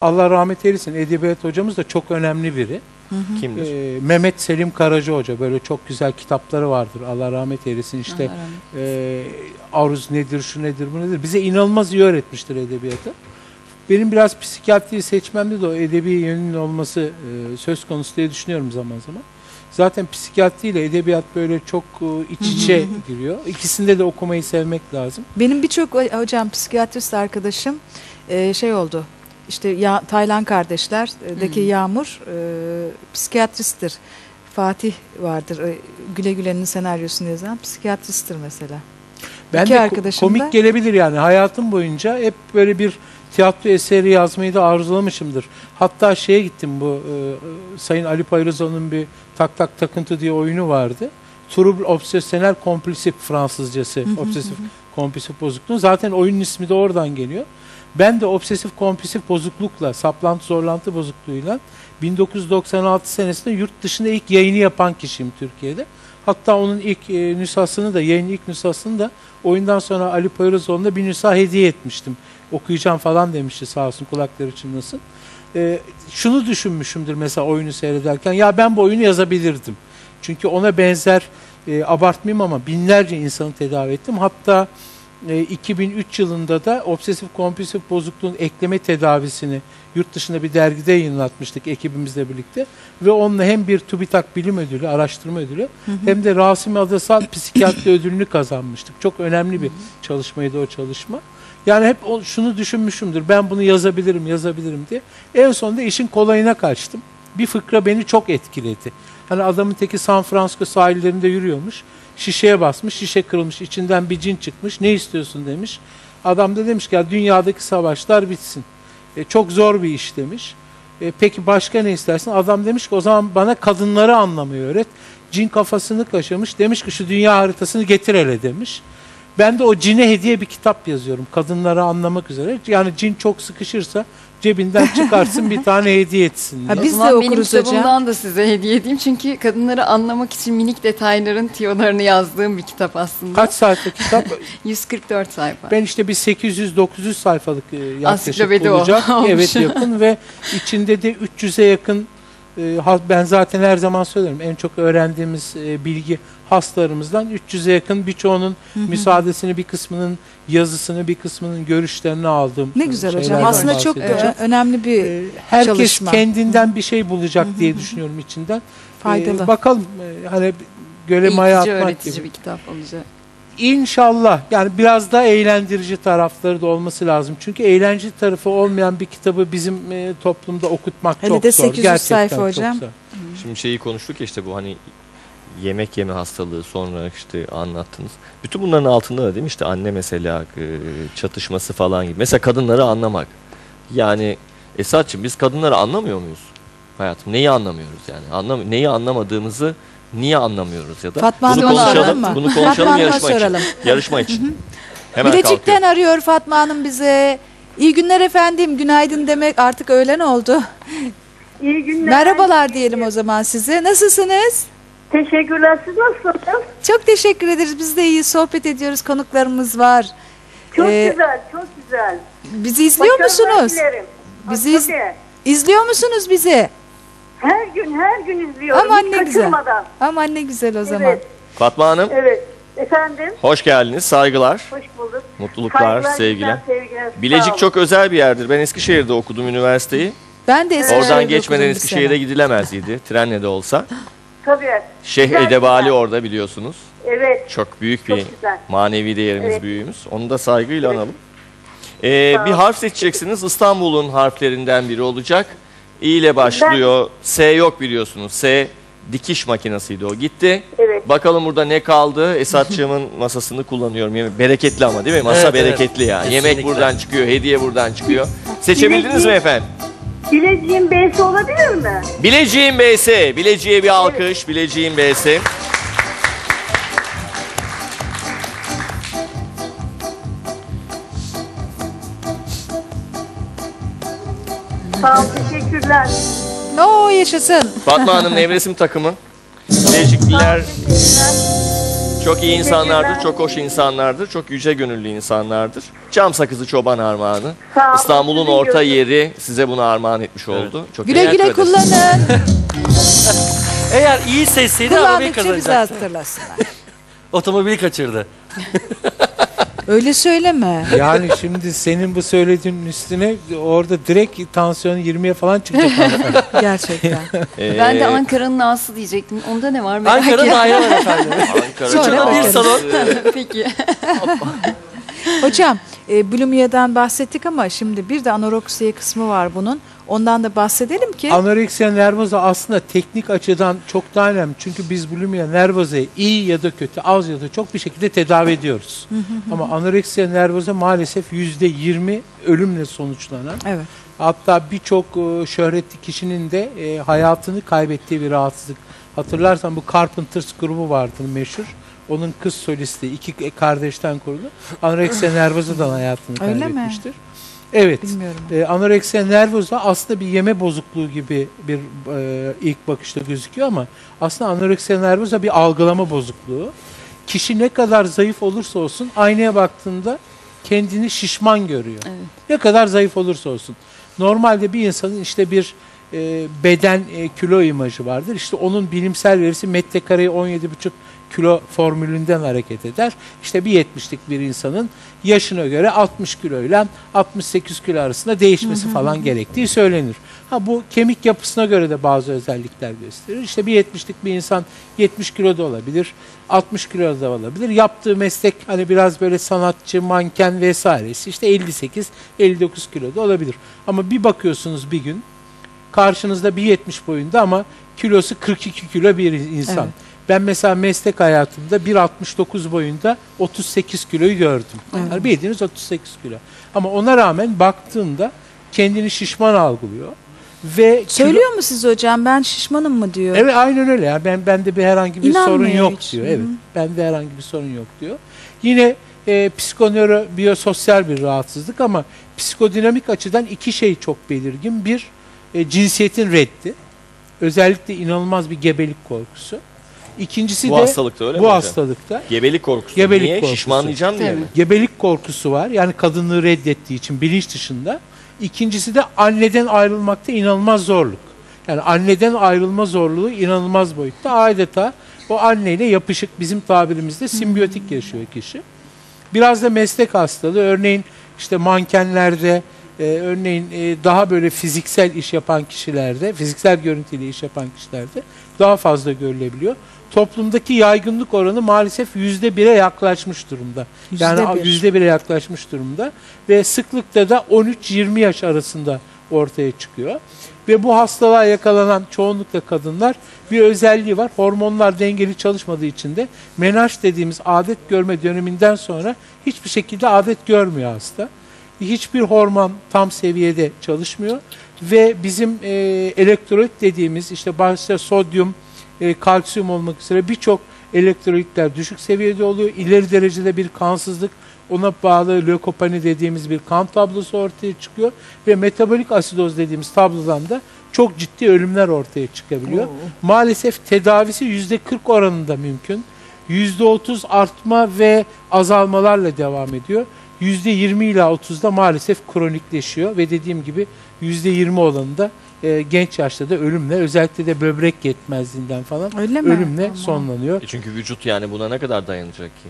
Allah rahmet eylesin edebiyat hocamız da çok önemli biri. Kimdir? Ee, Mehmet Selim Karaca Hoca böyle çok güzel kitapları vardır. Allah rahmet eylesin işte Allah rahmet e, aruz nedir, şu nedir, bu nedir. Bize inanılmaz iyi öğretmiştir edebiyatı. Benim biraz psikiyatriyi seçmemde de o edebi yönünün olması e, söz konusu diye düşünüyorum zaman zaman. Zaten psikiyatri ile edebiyat böyle çok e, iç içe giriyor. İkisinde de okumayı sevmek lazım. Benim birçok ho- hocam psikiyatrist arkadaşım e, şey oldu. İşte ya, Taylan kardeşlerdeki Yağmur e, psikiyatristtir. Fatih vardır. E, Güle Güle'nin senaryosunu yazan psikiyatristtir mesela. Ben İki de arkadaşım komik da- gelebilir yani hayatım boyunca hep böyle bir tiyatro eseri yazmayı da arzulamışımdır. Hatta şeye gittim bu e, Sayın Ali Payrazoğlu'nun bir Tak Tak Takıntı diye oyunu vardı. Trouble Obsessionel Kompulsif Fransızcası. Obsesif kompulsif bozukluğu. Zaten oyunun ismi de oradan geliyor. Ben de obsesif kompulsif bozuklukla, saplantı zorlantı bozukluğuyla 1996 senesinde yurt dışında ilk yayını yapan kişiyim Türkiye'de. Hatta onun ilk e, nüshasını da, yayının ilk nüshasını da oyundan sonra Ali Poyrazoğlu'na bir nüsha hediye etmiştim. Okuyacağım falan demişti sağ olsun kulakları çınlasın. E, şunu düşünmüşümdür mesela oyunu seyrederken, ya ben bu oyunu yazabilirdim. Çünkü ona benzer, e, abartmayayım ama binlerce insanı tedavi ettim. Hatta 2003 yılında da obsesif kompulsif bozukluğun ekleme tedavisini yurt dışında bir dergide yayınlatmıştık ekibimizle birlikte. Ve onunla hem bir TÜBİTAK bilim ödülü, araştırma ödülü hem de Rasimi Adasal psikiyatri ödülünü kazanmıştık. Çok önemli bir çalışmaydı o çalışma. Yani hep şunu düşünmüşümdür. Ben bunu yazabilirim, yazabilirim diye. En sonunda işin kolayına kaçtım. Bir fıkra beni çok etkiledi. Hani adamın teki San Francisco sahillerinde yürüyormuş. Şişeye basmış, şişe kırılmış, içinden bir cin çıkmış. Ne istiyorsun demiş. Adam da demiş ki ya dünyadaki savaşlar bitsin. E, çok zor bir iş demiş. E, peki başka ne istersin? Adam demiş ki o zaman bana kadınları anlamayı öğret. Cin kafasını kaşımış. Demiş ki şu dünya haritasını getir hele demiş. Ben de o cine hediye bir kitap yazıyorum. Kadınları anlamak üzere. Yani cin çok sıkışırsa cebinden çıkarsın bir tane hediye etsin. Ha, diye. biz de benim okuruz hocam. kitabımdan da size hediye edeyim. Çünkü kadınları anlamak için minik detayların tiyolarını yazdığım bir kitap aslında. Kaç sayfa kitap? 144 sayfa. Ben işte bir 800-900 sayfalık e, yaklaşık olacak. Evet yakın ve içinde de 300'e yakın ben zaten her zaman söylerim en çok öğrendiğimiz e, bilgi hastalarımızdan 300'e yakın birçoğunun müsaadesini bir kısmının yazısını bir kısmının görüşlerini aldım. Ne güzel hocam. Aslında çok ö- önemli bir E, herkes çalışma. kendinden bir şey bulacak diye düşünüyorum içinden. faydalı. E, bakalım e, hani göle maya atmak öğretici gibi. bir kitap olacak. İnşallah yani biraz daha eğlendirici tarafları da olması lazım. Çünkü eğlenceli tarafı olmayan bir kitabı bizim e, toplumda okutmak Hele çok de zor. 800 Gerçekten sayfa çok hocam. zor. Şimdi şeyi konuştuk ya işte bu hani yemek yeme hastalığı sonra işte anlattınız. Bütün bunların altında da değil mi işte anne mesela e, çatışması falan gibi. Mesela kadınları anlamak. Yani Esat'cığım biz kadınları anlamıyor muyuz? Hayatım neyi anlamıyoruz yani? Anlam neyi anlamadığımızı niye anlamıyoruz ya da Fatma bunu soralım konuşalım, mı? bunu Fatma konuşalım Hanım'a yarışma soralım. için. Yarışma için. Hemen Bilecik'ten kalkıyor. arıyor Fatma Hanım bize. İyi günler efendim. Günaydın demek artık öğlen oldu. İyi günler. Merhabalar diyelim o zaman size. Nasılsınız? Teşekkürler. Siz nasılsınız? Çok teşekkür ederiz. Biz de iyi sohbet ediyoruz. Konuklarımız var. Çok Ee, güzel, çok güzel. Bizi izliyor Başarılar musunuz? dilerim. Bizi iz-. İzliyor musunuz bizi? Her gün, her gün izliyorum. Aman hiç ne güzel. kaçırmadan. Aman ne güzel o zaman. Evet, Fatma Hanım evet. Efendim, hoş geldiniz. Saygılar. hoş bulduk. Mutluluklar, Saygılar, sevgiler. güzel sevgiler. Sağ Bilecik olun. çok özel bir yerdir. Ben Eskişehir'de okudum üniversiteyi. Ben de Eskişehir'de Oradan geçmeden okudum bir Eskişehir'e sene. gidilemez idi. Trenle de olsa. Tabii. Şeyh Güzel, Edebali güzel. orada biliyorsunuz. Evet, Çok büyük çok bir güzel. manevi değerimiz, Evet. büyüğümüz. Onu da saygıyla analım. Ee, bir harf seçeceksiniz. İstanbul'un harflerinden biri olacak. İ ile başlıyor. S yok biliyorsunuz. S dikiş makinesiydi o. Gitti. Evet. Bakalım burada ne kaldı? Esatçığımın masasını kullanıyorum. Yemek- Bereketli ama değil mi? Masa Evet, evet. bereketli ya. Yemek Kesinlikle. buradan çıkıyor, hediye buradan çıkıyor. Seçebildiniz mi efendim? Bileciğin B'si olabilir mi? Bileciğin B'si. Bileciğe bir alkış. Bileciğin B'si. Sağ ol, teşekkürler. No yaşasın. Fatma Hanım nevresim takımı. Bilecikliler Çok iyi insanlardır, Teşekkürler. çok hoş insanlardır, çok yüce gönüllü insanlardır. Cam sakızı çoban armağanı. Sağ olun, İstanbul'un orta yeri size bunu armağan etmiş oldu. Çok Güle teşekkür güle ederiz. kullanın. Eğer iyi seçseydi arabayı Kullandıkça bizi kazanacaktı. hatırlasınlar. Otomobili kaçırdı. Öyle söyleme. Yani şimdi senin bu söylediğinin üstüne orada direkt tansiyonu 20'ye falan çıkacak. hanımefendi. Gerçekten. Ee, Ben de Ankara'nın Ağası diyecektim. Onda ne var merak Ankara'nın ettim. ayrı var efendim. Ankara Sonra bakarız. salon. Peki. Hocam e, bulimiyadan bahsettik ama şimdi bir de anoreksiye kısmı var bunun. Ondan da bahsedelim ki. Anoreksiya nervoza aslında teknik açıdan çok daha önemli. Çünkü biz bulimia nervozayı iyi ya da kötü, az ya da çok bir şekilde tedavi ediyoruz. Ama anoreksiya nervoza maalesef %20 ölümle sonuçlanan evet. Hatta birçok e, şöhretli kişinin de e, hayatını kaybettiği bir rahatsızlık. Hatırlarsan bu Carpenters grubu vardı meşhur. Onun kız solisti iki kardeşten kurulu. Anoreksiya nervoza'dan hayatını Öyle mi? kaybetmiştir. Evet. Bilmiyorum. E, anoreksiya nervoza aslında bir yeme bozukluğu gibi bir e, ilk bakışta gözüküyor ama aslında anoreksiya nervoza bir algılama bozukluğu. Kişi ne kadar zayıf olursa olsun aynaya baktığında kendini şişman görüyor. Evet. Ne kadar zayıf olursa olsun. Normalde bir insanın işte bir e, beden e, kilo imajı vardır. İşte onun bilimsel verisi metrekareye 17,5 kilo formülünden hareket eder. İşte bir 70'lik bir insanın yaşına göre 60 kilo ile 68 kilo arasında değişmesi falan gerektiği söylenir. Ha bu kemik yapısına göre de bazı özellikler gösterir. İşte bir 70'lik bir insan 70 kilo da olabilir, 60 kilo da olabilir. Yaptığı meslek hani biraz böyle sanatçı, manken vesairesi işte 58, 59 kilo da olabilir. Ama bir bakıyorsunuz bir gün karşınızda bir 70 boyunda ama kilosu 42 kilo bir insan. Evet. Ben mesela meslek hayatımda 1.69 boyunda 38 kiloyu gördüm. Evet. Yani bildiğiniz 38 kilo. Ama ona rağmen baktığında kendini şişman algılıyor. Ve kilo- Söylüyor mu siz hocam ben şişmanım mı diyor. Evet aynen öyle. Yani ben bende bir herhangi bir sorun İnanmıyor yok hiç. diyor. Evet. Bende herhangi bir sorun yok diyor. Yine e, psikonöro biyososyal bir rahatsızlık ama psikodinamik açıdan iki şey çok belirgin. Bir e, cinsiyetin reddi. Özellikle inanılmaz bir gebelik korkusu. İkincisi Bu de hastalıkta öyle mi bu hocam? hastalıkta Gebelik korkusu. Gebelik Niye? korkusu. Şişmanlayacağım diye Tabii. mi? gebelik korkusu var. Yani kadınlığı reddettiği için bilinç dışında. İkincisi de anneden ayrılmakta inanılmaz zorluk. Yani anneden ayrılma zorluğu inanılmaz boyutta. Adeta o anneyle yapışık bizim tabirimizde simbiyotik yaşıyor kişi. Biraz da meslek hastalığı. Örneğin işte mankenlerde, e, örneğin e, daha böyle fiziksel iş yapan kişilerde, fiziksel görüntüyle iş yapan kişilerde daha fazla görülebiliyor. Toplumdaki yaygınlık oranı maalesef yüzde bire yaklaşmış durumda. Yani Yüzde bir. yüzde bire yaklaşmış durumda ve sıklıkta da 13-20 yaş arasında ortaya çıkıyor. Ve bu hastalığa yakalanan çoğunlukla kadınlar bir özelliği var. Hormonlar dengeli çalışmadığı için de menaj dediğimiz adet görme döneminden sonra hiçbir şekilde adet görmüyor hasta. Hiçbir hormon tam seviyede çalışmıyor ve bizim e, elektrolit dediğimiz işte başta sodyum, e, kalsiyum olmak üzere birçok elektrolitler düşük seviyede oluyor. İleri derecede bir kansızlık, ona bağlı lökopani dediğimiz bir kan tablosu ortaya çıkıyor ve metabolik asidoz dediğimiz tablodan da çok ciddi ölümler ortaya çıkabiliyor. Maalesef tedavisi %40 oranında mümkün. %30 artma ve azalmalarla devam ediyor. %20 ila 30'da maalesef kronikleşiyor ve dediğim gibi %20 olanında e, genç yaşta da ölümle özellikle de böbrek yetmezliğinden falan Öyle mi? ölümle Aman. sonlanıyor. E çünkü vücut yani buna ne kadar dayanacak ki?